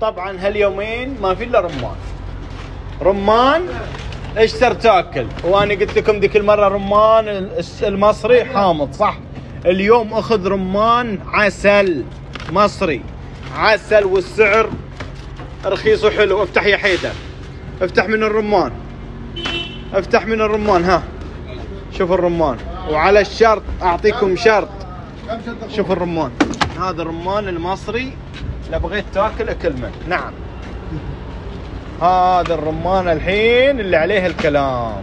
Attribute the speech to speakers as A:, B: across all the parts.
A: طبعا هاليومين ما في إلا رمان. رمان إيش صار تاكل؟ وأنا قلت لكم ذيك المرة رمان المصري حامض صح؟ اليوم أخذ رمان عسل مصري. عسل والسعر رخيص وحلو. افتح يا حيدر. افتح من الرمان. افتح من الرمان ها. شوف الرمان. وعلى الشرط أعطيكم شرط. شوف الرمان. هذا الرمان المصري لو بغيت تاكل أكل منه. نعم. هذا الرمان الحين اللي عليه الكلام.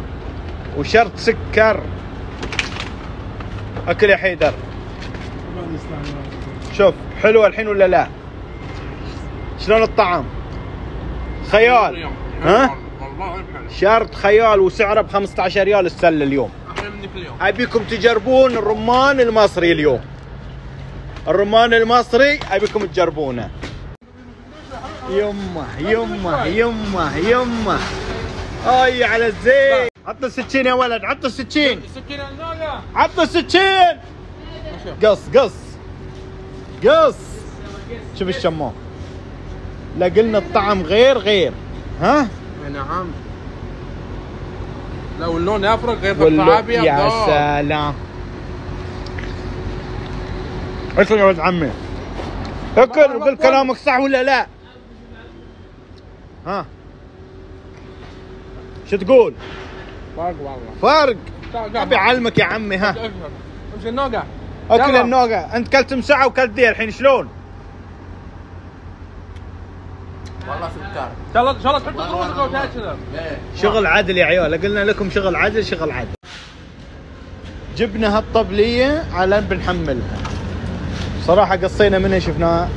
A: وشرط سكر. أكل يا حيدر. شوف حلو الحين ولا لا؟ شلون الطعم؟ خيال. ها؟ شرط خيال وسعره ب 15 ريال السله اليوم. أبيكم تجربون الرمان المصري اليوم. الرمان المصري أبيكم تجربونه. يمه يمه يمه يمه أي على الزين. عط السكين يا ولد عط السكين.
B: السكينه النوله
A: عط السكين. قص قص. قص. شوف الشمام لا قلنا الطعم غير غير. ها؟
B: نعم. لو اللون يفرق غير ابيض
A: يا. سلام. اكل يا ولد عمي. اكل وقل كلامك صح ولا لا. ها؟ شو تقول؟
B: فرق والله.
A: فرق أبي أعلمك يا عمي ها.
B: امشي النوقة.
A: أكل
B: يلا.
A: النوقة. أنت كلت مسعه وكلت ذي الحين شلون؟
C: والله سكر
B: إن شاء الله ان شاء الله تحط فلوسك وتاكل
A: شغل عدل يا عيال. قلنا لكم شغل عدل شغل عدل. جبنا هالطبلية على بنحملها. صراحة قصينا منها شفناها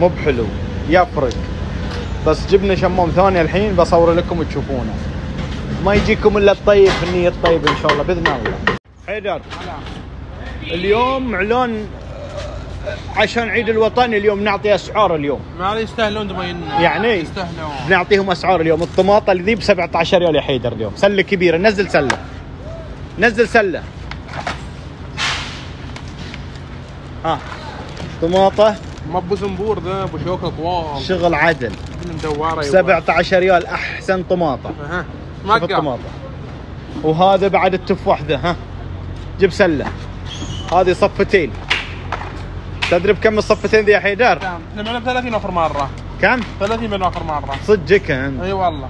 A: مو بحلو يفرق. بس جبنا شمام ثاني الحين بصور لكم تشوفونه. ما يجيكم إلا الطيب النية الطيب إن شاء الله بإذن الله. حيدر اليوم إعلان عشان عيد الوطن اليوم نعطي أسعار اليوم.
B: ما يستاهلون دبي
A: يعني
B: يستاهلون.
A: بنعطيهم أسعار اليوم. الطماطة اللي ذي ب 17 ريال يا حيدر اليوم. سلة كبيرة نزل سلة. نزل سلة. ها. طماطة.
B: ما ابو زنبور ذا أبو شوكة طوال.
A: شغل عدل.
B: مدوره
A: 17 ريال أحسن طماطة.
B: ها
A: شوف
B: ما
A: الطماطة. وهذا بعد التفاح ذا ها. جيب سلة. هذه صفتين. تدري بكم الصفتين ذي يا حيدر؟
B: إحنا معنا ب 30 over مرة.
A: كم؟
B: 30 من over مرة.
A: صدقك انت
B: أي والله.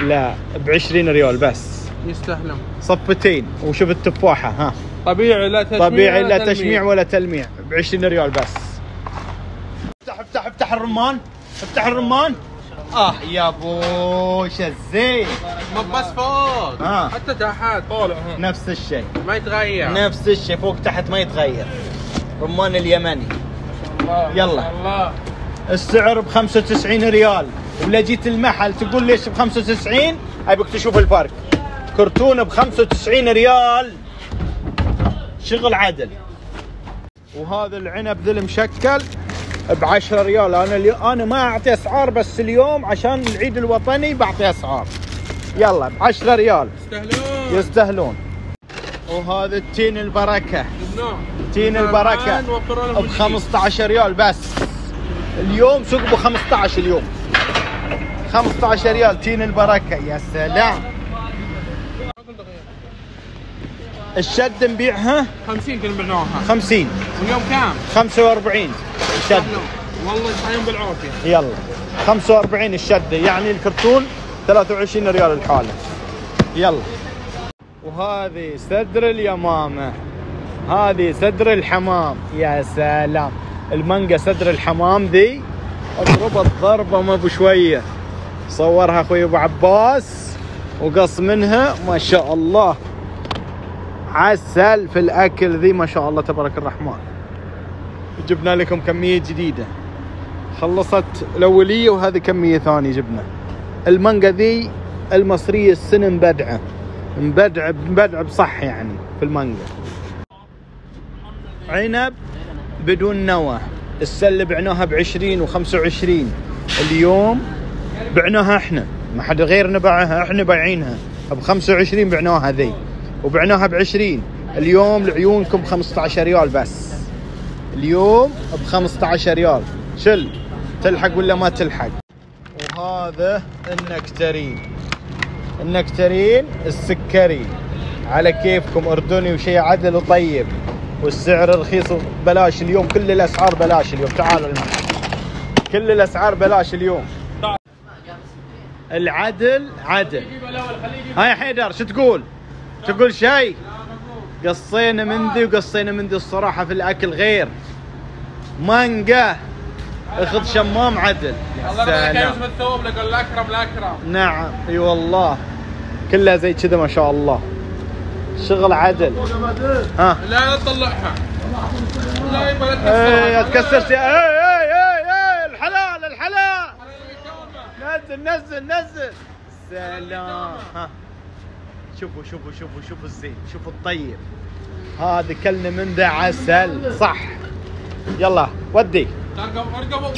A: لا ب 20 ريال بس.
B: يستاهلون
A: صفتين. وشوف التفاحة ها.
B: طبيعي لا تشميع
A: طبيعي
B: ولا
A: لا تشميع ولا تلميع. ب 20 ريال بس. افتح افتح افتح الرمان. افتح الرمان. آه يا بوش الزين.
B: ما بس فوق.
A: آه.
B: حتى تحت. طالع ها.
A: نفس الشيء.
B: ما يتغير.
A: نفس الشيء. فوق تحت ما يتغير. رمان اليمني.
B: الله.
A: يلا.
B: الله.
A: السعر ب 95 ريال. ولا جيت المحل تقول ليش ب 95 أبيك تشوف الفرق. كرتونه ب 95 ريال. شغل عدل وهذا العنب ذا المشكل ب 10 ريال. أنا. أنا ما أعطي أسعار بس اليوم عشان العيد الوطني بعطي أسعار. يلا ب 10 ريال.
B: يستاهلون.
A: يستاهلون. وهذا التين البركة.
B: جبناه
A: تين البركة.
B: نوفر لهم
A: ب 15 ريال بس. اليوم سوق ب 15 اليوم. 15 ريال تين البركة. يا سلام. الشد نبيعها
B: 50 كنا بعناها
A: 50
B: واليوم كام؟
A: 45 الشد.
B: والله يصحيون بالعافيه
A: يلا. 45 الشده يعني الكرتون 23 ريال الحالة. يلا. وهذه صدر اليمامة. هذه صدر الحمام. يا سلام. المانجا صدر الحمام ذي؟ ضربت ضربه ما بشويه صورها أخوي أبو عباس. وقص منها. ما شاء الله. عسل في الأكل ذي ما شاء الله تبارك الرحمن. جبنا لكم كمية جديدة. خلصت الأولية وهذه كمية ثانية جبنا. المانجا ذي المصرية السنة مبدعة. مبدعة مبدعة بصح يعني في المانجا. عنب بدون نوى. السله بعناها ب 20 و25 اليوم بعناها إحنا. ما حد غيرنا باعها إحنا بايعينها. ب 25 بعناها ذي. وبعناها ب 20 اليوم لعيونكم ب 15 ريال بس. اليوم ب 15 ريال. شل. تلحق ولا ما تلحق؟ وهذا النكترين. النكترين السكري. على كيفكم أردني وشيء عدل وطيب. والسعر رخيص بلاش اليوم. كل الأسعار بلاش اليوم. تعالوا المحل كل الأسعار بلاش اليوم. العدل عدل. هاي حيدر شو تقول؟ تقول شيء قصينا من ذي وقصينا من ذي الصراحة في الأكل غير. مانجا. اخذ شمام عدل.
B: الله يرضى عليك يوسف الثوب لك الأكرم الأكرم.
A: نعم اي والله. كلها زي كذا ما شاء الله. شغل عدل. ها؟
B: لا لا تطلعها. لا
A: إيه
B: لا
A: تكسر إيه إيه إيه الحلال الحلال. نزل نزل نزل. سلام. ها. شوفوا شوفوا شوفوا شوفوا الزين شوفوا الطيب هذا كلنا من ذا عسل. صح. يلا ودي.
B: ارقب ارقب